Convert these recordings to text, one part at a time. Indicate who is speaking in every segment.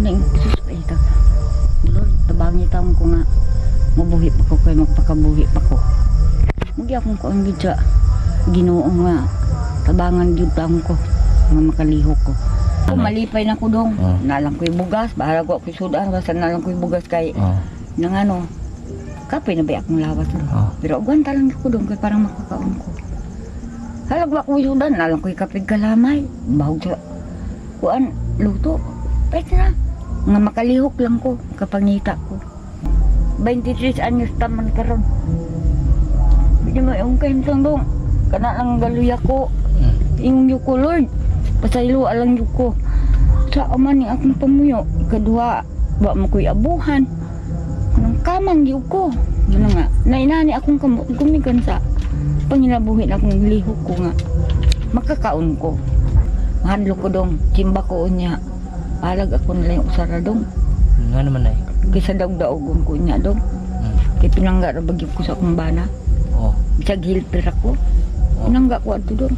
Speaker 1: na yung sus pa ito. Lord, tabangi taong ko nga. Mabuhi pa ko kay magpakabuhi pa ko. Magi akong ko ang gidya. Ginoo nga. Tabangan yun taong ko. Nga makalihok ko. Kung
Speaker 2: Ano?
Speaker 1: malipay na ko dong.
Speaker 2: Oh.
Speaker 1: Nalang ko bugas. Bahala ko ako sudan. Basta nalang ko bugas kay
Speaker 2: Oh.
Speaker 1: nang ano. Kapay na ba akong lawas doon.
Speaker 2: Oh.
Speaker 1: Pero agwanta lang ko doon kay parang makakaon ko. Halagwa ko yung sudan. Nalang ko yung kapig kalamay. Bahog sa kuan luto. Pwede na. Nga makalihok lang ko kapangita ko. 23 anyos taman karon. Hindi mo yung kain dong. Kana lang galuya ko.
Speaker 2: Mm.
Speaker 1: Yung yuko Lord. Pasaylo alang yuko. Sa aman ni akong pamuyo. Ikadua. Wa mo ko'y abuhan. Nang kamang yuko. Ano nga. Nainani akong kamot. Gumigan sa panginabuhin akong lihok ko nga. Makakaon ko. Mahadlo ko dong. Chimba ko niya. Palag ako nila yung usara dong.
Speaker 2: Nga naman ay.
Speaker 1: Kaysa daw daogon ko niya dong.
Speaker 2: Mm.
Speaker 1: Kaya pinangga ra bagyo ko sa akong bana.
Speaker 2: Oh.
Speaker 1: Sa gilper ako.
Speaker 2: Oh.
Speaker 1: Pinangga ko ato dong.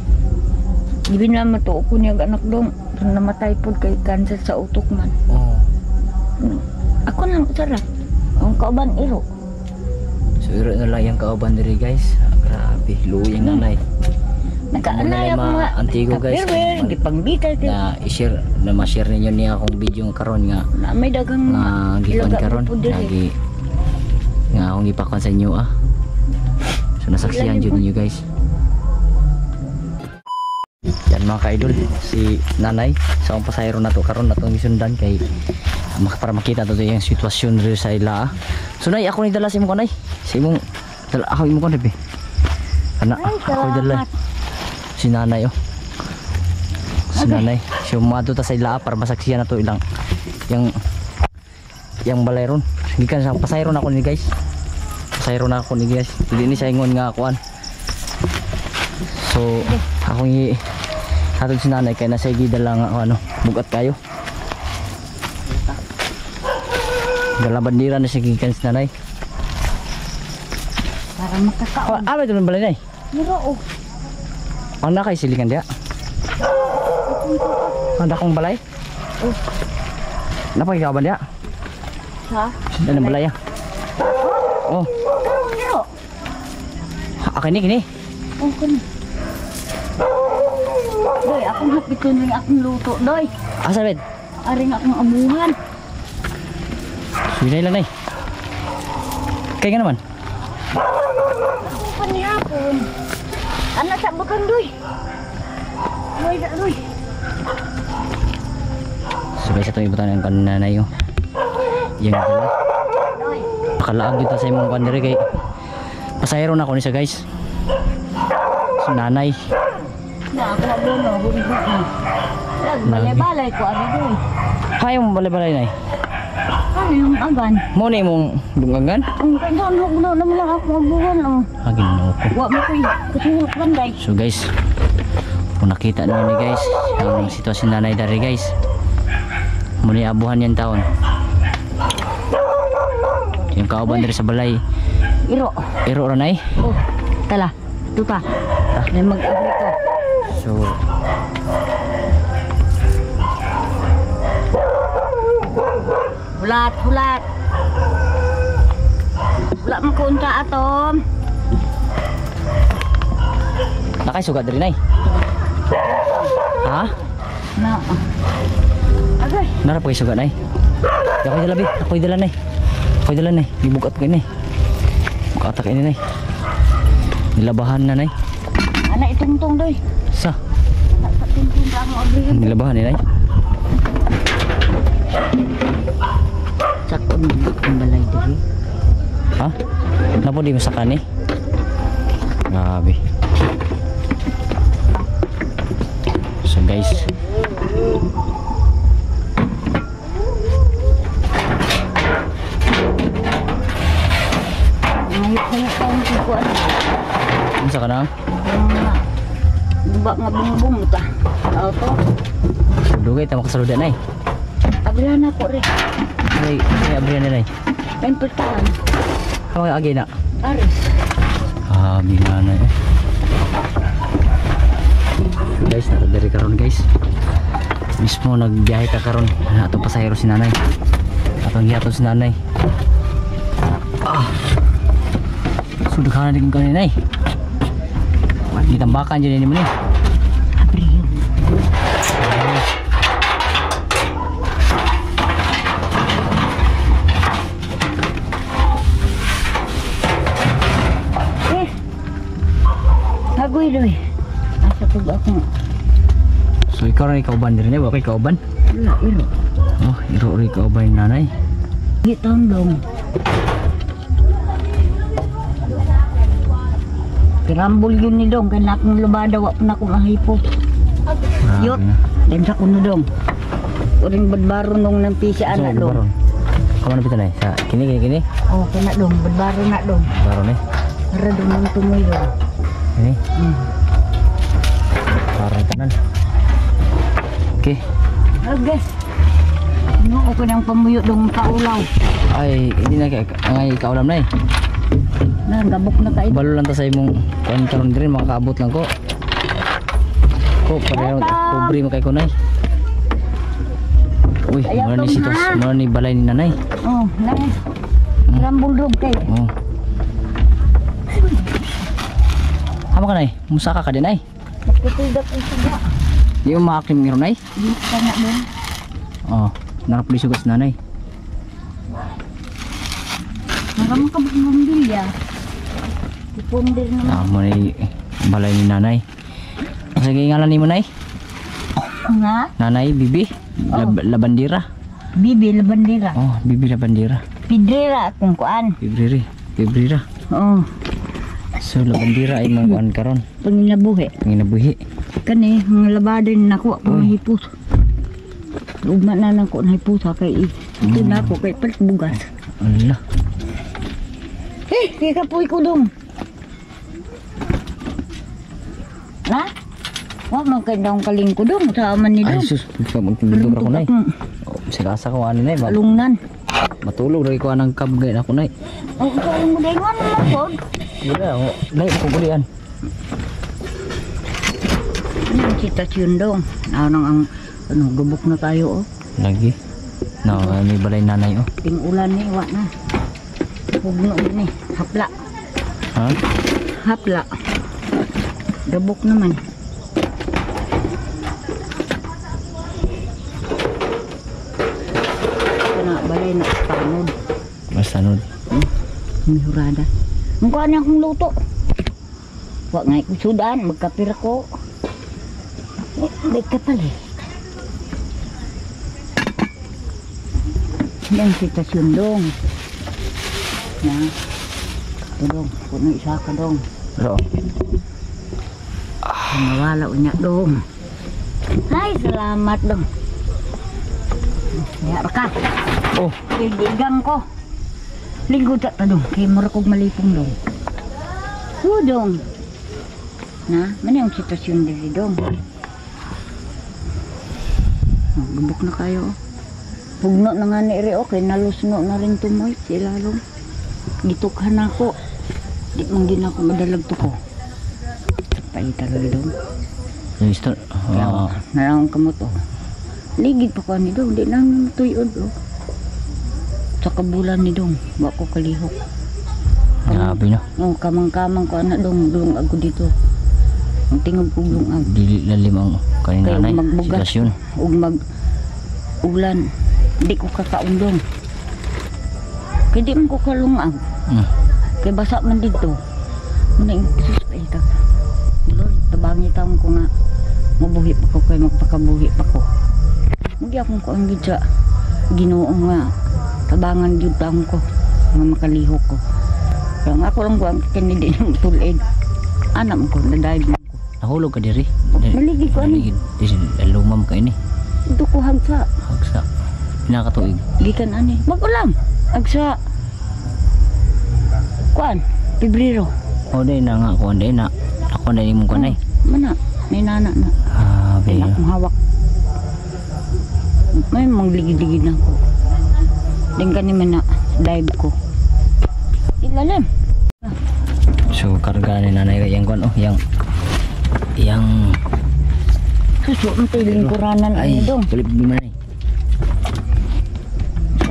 Speaker 1: Hindi na matuo ko niya anak dong. Namatay po kay cancer sa utok man.
Speaker 2: Oh.
Speaker 1: Ako lang usara. Ang kauban iro.
Speaker 2: So iro na lang yung kauban diri guys. Ah, grabe, luyang nanay.
Speaker 1: Nakaanay
Speaker 2: Muna
Speaker 1: ako
Speaker 2: mga antigo, guys.
Speaker 1: Kapirwer, di pangbitay ko.
Speaker 2: Na i-share na ma-share ninyo niya akong video karon nga
Speaker 1: Na may dagang
Speaker 2: nga
Speaker 1: ilaga
Speaker 2: karon lagi nga akong ipakon sa inyo ah. So nasaksihan jud ninyo guys. Yan mga ka-idol, si nanay sa akong pasayro na to karon na tong isundan kay para makita to yung sitwasyon diri sa ila. ah. So nay ako ni dala sa imong kanay. Sa imong dala ako imong kanay
Speaker 1: Ay,
Speaker 2: ako dala
Speaker 1: salamat.
Speaker 2: Si nanay oh. Si nanay. So mato ta sa ila ah, para masaksihan na to ilang yang yang balay ron. Gikan sa pasayro na ako ni guys. Pasayro na ako ni guys. Dili ni sa ingon nga akuan. So ako ni hatod si nanay kay nasa gida lang ako ano, bugat kayo. Dala bandira na siya gikan si nanay.
Speaker 1: Para makakaon.
Speaker 2: Ah, ah, ito ng balay nay.
Speaker 1: Pero oh,
Speaker 2: Ang nakay silikan dia. Ang dakong balay.
Speaker 1: Oh.
Speaker 2: Napay ka ba dia?
Speaker 1: ha?
Speaker 2: Ano balay ah? Oh,
Speaker 1: Pero,
Speaker 2: akin ni kini.
Speaker 1: oh, kani. Doy, akong hapiton rin akong luto, doy.
Speaker 2: Asa bet?
Speaker 1: Aring akong amuhan.
Speaker 2: Sinay lang nay. Kaya nga naman.
Speaker 1: Ako panihapon. Ano sa bukang, doy? Doy, da, doy.
Speaker 2: So guys, ito ibutan ng kanina na yun. Yung dala. Nakalaag dito sa imong kandere kay pasayro na ako ni siya guys. So nanay.
Speaker 1: Na, ako na huli ko. Lag, balay-balay ko, ano, doy.
Speaker 2: Kaya mo balay-balay nay.
Speaker 1: Ano yung agan?
Speaker 2: Mo na imong dungangan?
Speaker 1: Ang kanya, ano, ano, naman lang ako abuhan, oh.
Speaker 2: Agin na ako.
Speaker 1: Wa mo ko'y katulog banday.
Speaker 2: So guys, kung nakita niyo ni guys, ang sitwasyon nanay dari guys. Muli abuhan yan taon. Yung kauban dari sa balay.
Speaker 1: Iro.
Speaker 2: Iro ra nay.
Speaker 1: Oh, tala. Ito pa. May mag-abri ko.
Speaker 2: So,
Speaker 1: Hulat, hulat. Wala kunta atom.
Speaker 2: nakay sugat dari nay. Ha?
Speaker 1: Na. Agay.
Speaker 2: Nara pa sugat nay. Ako'y dala bi, ako'y dala nay. Ako'y dala nay. Gibugat ko ini. Bukatak ini nay. Nilabahan na nay.
Speaker 1: Anak itungtong doy.
Speaker 2: Sa?
Speaker 1: Tungtong ka mo abri.
Speaker 2: Nilabahan ni nay.
Speaker 1: Sakon ang balay diri.
Speaker 2: Ha? Napo di masakan ni? Grabe. So guys,
Speaker 1: na
Speaker 2: unsa ka na?
Speaker 1: Diba nga bumubum ta. Auto.
Speaker 2: Dugay ta makasaludan nay.
Speaker 1: Abrihan na ko rin.
Speaker 2: Ay, ay abrihan na.
Speaker 1: Kain pertaan.
Speaker 2: Hawa agi na.
Speaker 1: Aris.
Speaker 2: Ah, bila na eh. Guys, nakadari karon guys. mismo nagbiyahe ka karon ato pasahero si nanay atong hiyato si nanay ah sudah ka na din kanina eh di tambakan dyan ini mo ni
Speaker 1: doy. Asa pag ako
Speaker 2: so ikaw rin ikaw din
Speaker 1: wala iro.
Speaker 2: oh iro rin ikaw ban ni nanay
Speaker 1: Gitang dong. Kirambol yun ni dong kaya akong lubada wa pa na akong ahipo. Yot.
Speaker 2: na.
Speaker 1: Dan sa kuno dong. Uring badbaro nung nang pisa
Speaker 2: so
Speaker 1: ana dong.
Speaker 2: kamu na na sa kini kini kini
Speaker 1: Oh, kena dong, badbaro na dong.
Speaker 2: baron eh
Speaker 1: Para dong nang tumoy dong.
Speaker 2: Ini
Speaker 1: Hmm.
Speaker 2: parang tanan okay
Speaker 1: Okay. Ano ako nang pamuyo dong kaulaw.
Speaker 2: ay hindi na kay ngay kaulam na eh
Speaker 1: Na gabok na kayo.
Speaker 2: balo lang ta sa imong kuan karon makakaabot lang ko ko pareho pobre mo kay kunay uy muna ni sitos
Speaker 1: ha.
Speaker 2: muna ni balay ni nanay
Speaker 1: Oh, nang rambol dong kay.
Speaker 2: oh Hama ka nay, musaka ka din ay.
Speaker 1: Magtutuldak ang suga.
Speaker 2: Di mo maakim ngiro nay.
Speaker 1: Dito ka na dong.
Speaker 2: Oh, narapli sugat sa nanay.
Speaker 1: Nakamang ka bumbilya. Ipundir naman.
Speaker 2: Ah, mo ni balay ni nanay. Sige ngalan ni mo nay.
Speaker 1: Nga,
Speaker 2: Nanay, bibi, lab labandira.
Speaker 1: bibi labandira.
Speaker 2: Oh, bibi labandira.
Speaker 1: Pidrira akong kuan.
Speaker 2: Bibriri, bibrira.
Speaker 1: Oh,
Speaker 2: So labandira ay mga kuan karon.
Speaker 1: panginabuhi.
Speaker 2: Nginabuhi.
Speaker 1: Kani, mga labada ni nakuha ko ng hipos. Lugma na nang ko ng hipos ha kay ito na ako kay palit bugas.
Speaker 2: Allah.
Speaker 1: Eh, kaya kapoy ko dong. Na? Wa man kay daong kaling ko dong sa aman ni
Speaker 2: Ay
Speaker 1: dong.
Speaker 2: sus, ka magtulog ako nay. Oh, sigasa ko ani nay, ba-
Speaker 1: Alungnan.
Speaker 2: matulog ray ko anang kabgay na ako nay.
Speaker 1: Ang ikaw mo dahil mo pod.
Speaker 2: Wala, oh, gulian.
Speaker 1: Ano ang sitasyon dong? Ano ang ano gubok na tayo oh.
Speaker 2: Lagi. No, may balay nanay oh.
Speaker 1: Ting ulan ni wa na. Hugno ni hapla.
Speaker 2: Ha?
Speaker 1: Hapla. Gabok naman. Kana balay na panod.
Speaker 2: Basta nun.
Speaker 1: Mihurada. Kuha niya akong luto. Wa nga sudan, magkapir ko. Hindi ka pala eh. Yan sitasyon dong. Na. Ito dong. Puno isa ka dong.
Speaker 2: Pero,
Speaker 1: Kung nawala unya dong. Ay, salamat dong. Yara ka.
Speaker 2: oh,
Speaker 1: Kaibigan ko. Linggo ta ta dong. Kay mura kog malipong dong. Hudong. Na, man yung sitwasyon diri dong. Oh, gubok na kayo. oh. Pugno na nga ni Rio, kay nalusno na rin tumoy. Sila ron. Gitukhan ako. Di man gina ako madalag to ko. Paita rin dong.
Speaker 2: gusto.
Speaker 1: Uh,
Speaker 2: Oh,
Speaker 1: Narang kamo to. Ligid pa ko ni dong. Di nang tuyod oh. Sa kabulan ni dong. Wa ko kalihok.
Speaker 2: grabe no.
Speaker 1: Oh, kamang-kamang ko anak dong. Dong ako dito. Ang tingog ko dong ag.
Speaker 2: Dili lalim ang kanina
Speaker 1: Kaya
Speaker 2: nanay. Sitwasyon.
Speaker 1: Ug mag ulan. Di ko kakaundong. Kaya di man ko kalungag.
Speaker 2: Hmm.
Speaker 1: Kaya basa man dito. Muna yung sus pa. Lord, tabangi taong ko nga. Mabuhi pa ko kay magpakabuhi pa ko. Hindi akong ko ang gidya. Ginoo nga. Tabangan yun taong ko. Nga makalihok ko. Kaya nga ako lang ko ang kanili ng tulid. Anak mo ko, nadive mo ko.
Speaker 2: Nahulog ka diri.
Speaker 1: Maligi ko ano.
Speaker 2: Naligid. Dili lumam ka ini.
Speaker 1: Ito ko hagsa.
Speaker 2: Hagsa. Pinakatuig.
Speaker 1: Gikan ani. Magulam. Agsa. Kuan. Pibrero.
Speaker 2: O day na nga kuan day na. Ako na imong kuan ay.
Speaker 1: Mana. May nana na.
Speaker 2: Ah,
Speaker 1: hawak. May mangligid-ligid na ako. Din ka naman na dive ko. Ilalim.
Speaker 2: So karga ni nanay yang kuan oh yang yang
Speaker 1: Suso, ang tiling kuranan
Speaker 2: Ay,
Speaker 1: dong.
Speaker 2: tulip di man eh.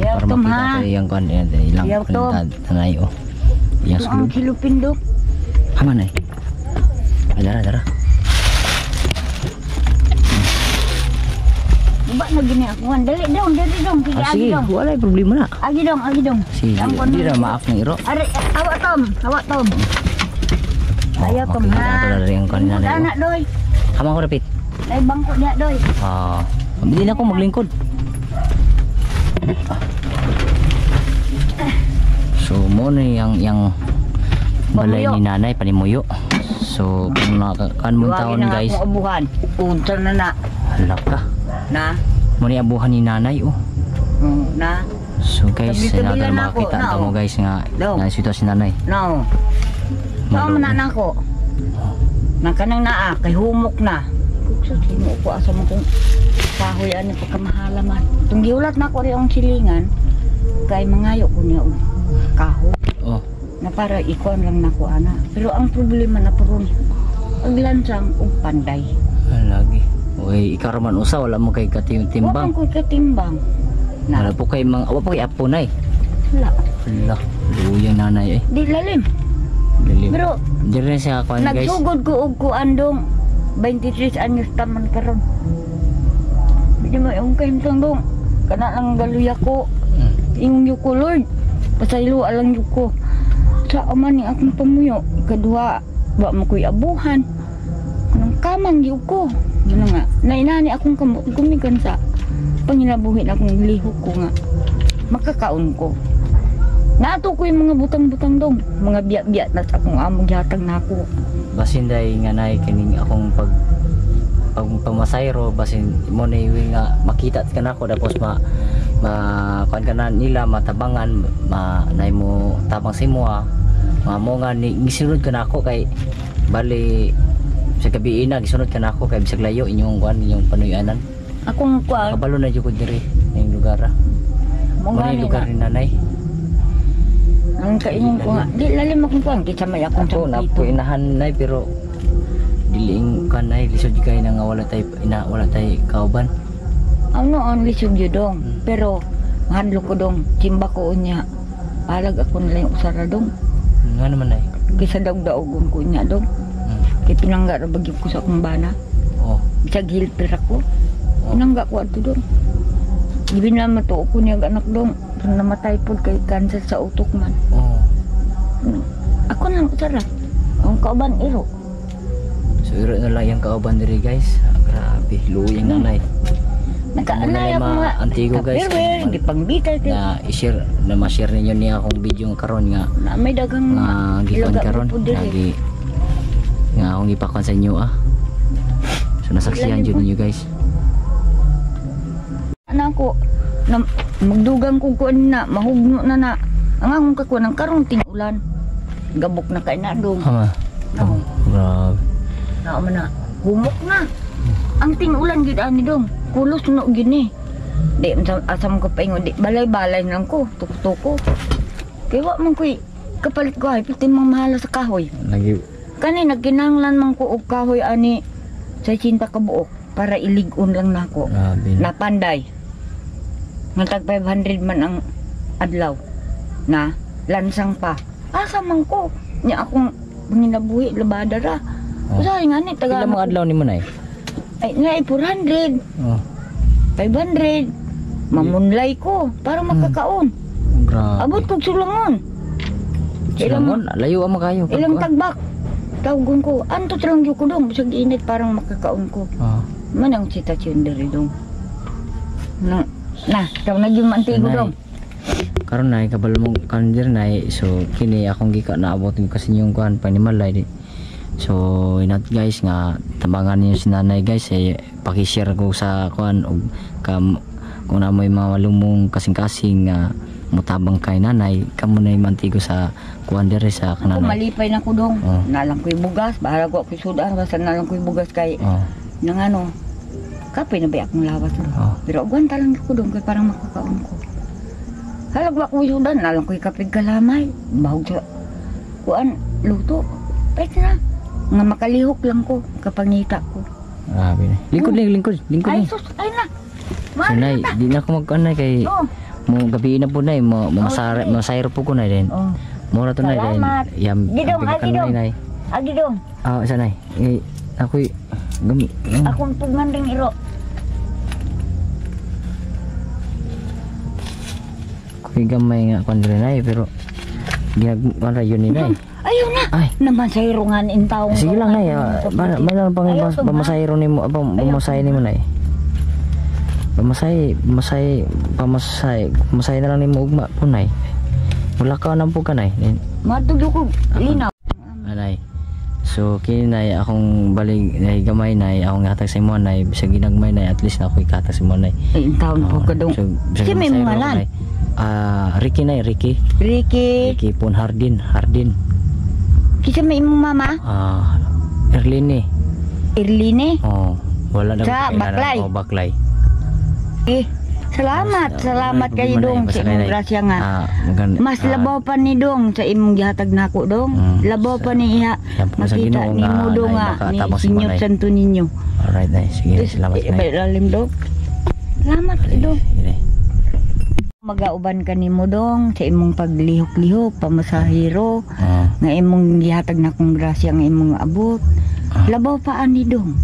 Speaker 1: Ayaw
Speaker 2: Para
Speaker 1: tom ha.
Speaker 2: yung kuan yan, ilang
Speaker 1: Ayaw, Tom.
Speaker 2: kalidad tanay oh. Yang
Speaker 1: silupin dong.
Speaker 2: Haman eh. Ay, dara, dara.
Speaker 1: Diba na gini ako? Dali dong, dali dong. Sige,
Speaker 2: Ah,
Speaker 1: agi
Speaker 2: sige,
Speaker 1: dong.
Speaker 2: wala yung problema na.
Speaker 1: Agi dong, agi dong.
Speaker 2: Sige,
Speaker 1: Ampun
Speaker 2: di
Speaker 1: mo.
Speaker 2: na maak ng iro.
Speaker 1: Ari, awak tom, awak tom. Ayaw tom
Speaker 2: makita
Speaker 1: ha.
Speaker 2: ko na rin yung kuan na
Speaker 1: Anak anak doy.
Speaker 2: Hamang ko rapit.
Speaker 1: Ay bangko dia doy.
Speaker 2: Ah, hindi na ako maglingkod. So mo na yung yung balay
Speaker 1: Pamuyo.
Speaker 2: ni nanay panimuyo. So kung nakakan mo taon
Speaker 1: na
Speaker 2: guys,
Speaker 1: akong abuhan. Unsa na na.
Speaker 2: hala ka.
Speaker 1: Na.
Speaker 2: Mo ni abuhan ni nanay oh.
Speaker 1: Mm, Na.
Speaker 2: So guys,
Speaker 1: lang ako,
Speaker 2: makita
Speaker 1: na,
Speaker 2: mo
Speaker 1: oh.
Speaker 2: guys nga
Speaker 1: Daw.
Speaker 2: na sitwasyon nanay.
Speaker 1: No. Mao
Speaker 2: Malo.
Speaker 1: man na ako. Nang kanang naa kay humok na. Sus, himo ko asa mo kung kahoy ani pagkamahalaman. Tung giulat na ko ri ang silingan kay mangayo ko niya og kahoy
Speaker 2: Oh,
Speaker 1: na para ikon lang nako ana. Pero ang problema na puron aglansang og panday.
Speaker 2: lagi. Uy, ikaw raman usa wala mo kay
Speaker 1: Timbang.
Speaker 2: katimbang.
Speaker 1: ko katimbang.
Speaker 2: Wala
Speaker 1: Na,
Speaker 2: po kay mga wala po kay apo nay.
Speaker 1: wala.
Speaker 2: Hala, luyang nanay eh.
Speaker 1: Di lalim.
Speaker 2: Dilim.
Speaker 1: Pero
Speaker 2: Dire siya kuan guys.
Speaker 1: Nagsugod ko og kuan dong 23 anyos taman karon. Hindi mo yung kayo dong. Kana lang galuya ko.
Speaker 2: Mm.
Speaker 1: Ingon yung ko Lord. Pasaylo alang ko. Sa aman ni akong pamuyo. Kadua, wa mo ko'y abuhan. Nang kamang yung ko. Ano nga. Nainani akong kamot. Gumigan sa panginabuhin akong lihok ko nga. Makakaon ko. Nato ko yung mga butang-butang dong. Mga biya-biya na sa akong among gihatag na ako.
Speaker 2: basin day nga nay kining akong pag pag pamasayro basin mo na nga makita ka na ako tapos ma ma kuan ka na nila matabangan ma nay mo tabang si mo ah. mga mo nga ni gisunod ka na ako kay bali sa gabi ina gisunod ka na ako kay bisag layo inyong kuan inyong panuyanan
Speaker 1: Akong kuan,
Speaker 2: kabalo na jud ko diri ning lugar ah.
Speaker 1: mo gani
Speaker 2: lugar ni nanay
Speaker 1: Ang kaingon ko nga, di lalim akong kuan, kita may akong
Speaker 2: ako na po inahan nay pero diling kan nay lisod kay na nga wala tay ina wala tay kauban
Speaker 1: Ano lisod yun dong.
Speaker 2: Hmm.
Speaker 1: Pero, mahadlo ko dong, timba ko niya. Palag ako nila yung usara dong.
Speaker 2: nga naman nay
Speaker 1: Kaysa daog-daogon ko niya dong.
Speaker 2: Hmm.
Speaker 1: Kaya pinangga na bagyog ko sa akong bana.
Speaker 2: Oh.
Speaker 1: Bisag hilper ako.
Speaker 2: Oh.
Speaker 1: Pinangga ko ato dong. Gibi na matuo ko niya anak dong. Pero namatay po kay cancer sa utok man.
Speaker 2: Oh.
Speaker 1: Ako nang usara. Ang kauban iro.
Speaker 2: So iro na lang yung kauban diri guys. Ah, grabe, luyang nanay.
Speaker 1: Nakaanay ako
Speaker 2: mga antigo, guys.
Speaker 1: kapirwer, di pangbitay kay
Speaker 2: Na i-share na ma-share ninyo niya akong video karon nga
Speaker 1: na may dagang
Speaker 2: nga
Speaker 1: ilaga
Speaker 2: karon
Speaker 1: diri.
Speaker 2: Nga akong gipakon sa inyo ah. So nasaksihan
Speaker 1: po.
Speaker 2: ninyo guys.
Speaker 1: Ana ko na magdugang ko kuan na mahugno na na. Ang akong kakuan ng karong ting-ulan. Gabok na kay na dong.
Speaker 2: Hama.
Speaker 1: No.
Speaker 2: Grabe.
Speaker 1: Na man na. Humok na. Ang ting-ulan gid ani dong. Kulos no gini. Di asam, ko paingon di balay-balay lang ko. Tuko-tuko. Kaya wa man ko'y kapalit ko ay piti mang mahala sa kahoy.
Speaker 2: Lagi
Speaker 1: Kani nagkinanglan man ko og kahoy ani sa cinta ka buok para iligon lang nako.
Speaker 2: grabe. na.
Speaker 1: Napanday. Nga tag 500 man ang adlaw. Na lansang pa. Asa man ko? Nya akong panginabuhi labada ra.
Speaker 2: Oh.
Speaker 1: Usahay nga ni taga
Speaker 2: mga adlaw nimo nay?
Speaker 1: ay nga ay 400,
Speaker 2: Oh.
Speaker 1: 500. Mamunlay ko para makakaon.
Speaker 2: Grabe.
Speaker 1: Abot kog sulangon. Ilang
Speaker 2: Silangon, layo ang makayo.
Speaker 1: ilang tagbak. Tawgon ko, anto gyud ko dong bisag init parang makakaon ko.
Speaker 2: Oh.
Speaker 1: Man ang sitasyon diri dong. Na, na, taw na gyud mantigo dong.
Speaker 2: karon nay kabalo mo kanjer nay so kini akong gika na abotin kasi yung kuan panimalay di so inat guys nga tabangan niyo si nanay guys eh paki-share ko sa kuan og kam kung na may mga malumong kasing-kasing nga mutabang kay nanay kamo na mantigo sa kuan dire sa
Speaker 1: Ako
Speaker 2: kananay
Speaker 1: malipay na ko dong.
Speaker 2: Oh.
Speaker 1: Nalang ko'y bugas, bahala ko ako'y sudan, basta nalang ko'y bugas kay
Speaker 2: oh
Speaker 1: nang ano. Kapay na ba akong lawas
Speaker 2: oh
Speaker 1: Pero agwanta lang ko dong kay parang makakaon ko. Halagwa ko sudan, nalang ko'y kapig kalamay. Bahog sa kuan luto. Pwede na. Nga makalihok lang ko kapangita ko.
Speaker 2: Grabe na. Lingkod na, lingkod, lingkod
Speaker 1: Ay, sus, ay na.
Speaker 2: So
Speaker 1: Mahal
Speaker 2: nay,
Speaker 1: na ta.
Speaker 2: di na ako mag-anay kay
Speaker 1: Oh.
Speaker 2: Mo gabi na po nay, mo masara,
Speaker 1: sige.
Speaker 2: masayro po ko nay din.
Speaker 1: Oh.
Speaker 2: Mura to nay din.
Speaker 1: Salamat.
Speaker 2: Yam,
Speaker 1: Gidong, ay,
Speaker 2: pigakan
Speaker 1: gidong.
Speaker 2: nay nay.
Speaker 1: Agi dong.
Speaker 2: Ah, sa nay. Eh, ako'y gami. ah,
Speaker 1: Akong tugan ring iro.
Speaker 2: Ako'y gamay nga kung rin nay, pero ginagawa yun ni nay.
Speaker 1: Ayun na.
Speaker 2: Ay,
Speaker 1: Naman sa irungan in taong.
Speaker 2: sige lang nay. ah, Ba ba lang pang
Speaker 1: Ayaw
Speaker 2: pamasayro ni mo, pang pamasay ni mo nay. Pamasay, pamasay, pamasay, pamasay na lang ni mo ugma po nay. Wala ka nang po ka nay.
Speaker 1: Matudo ko. Linaw.
Speaker 2: Anay. So kini nay akong balig nay gamay nay akong hatag sa imo nay bisag ginagmay nay at least na ako'y katag sa imo nay.
Speaker 1: Taon po ka dong.
Speaker 2: so,
Speaker 1: Kasi may mga.
Speaker 2: Ah, Ricky nay, Ricky.
Speaker 1: Ricky.
Speaker 2: Ricky Pon Hardin, Hardin.
Speaker 1: Kisa may imong mama?
Speaker 2: Ah, Erline.
Speaker 1: Irline.
Speaker 2: Oh, wala na
Speaker 1: Sa. Baklay.
Speaker 2: Oh, Baklay.
Speaker 1: Eh, salamat.
Speaker 2: Ah,
Speaker 1: Salamat
Speaker 2: problema,
Speaker 1: dong sa imong grasya nga.
Speaker 2: Ah.
Speaker 1: Mas
Speaker 2: ah,
Speaker 1: labaw pa ni dong sa imong gihatag nako dong.
Speaker 2: Mm.
Speaker 1: Labaw pa ni iha. Makita ni mo dong nga ni
Speaker 2: makatapos si mo,
Speaker 1: Sinyo
Speaker 2: nay.
Speaker 1: Santo Ninyo.
Speaker 2: Alright, nay. Sige, salamat
Speaker 1: Eh,
Speaker 2: nay.
Speaker 1: Ibay lalim dong. Salamat kayo dong. Magauban ka ni mo dong sa imong paglihok-lihok, pamasahiro,
Speaker 2: Ah,
Speaker 1: nga imong gihatag na kong grasya nga imong abot.
Speaker 2: Ah.
Speaker 1: Labaw pa ani dong.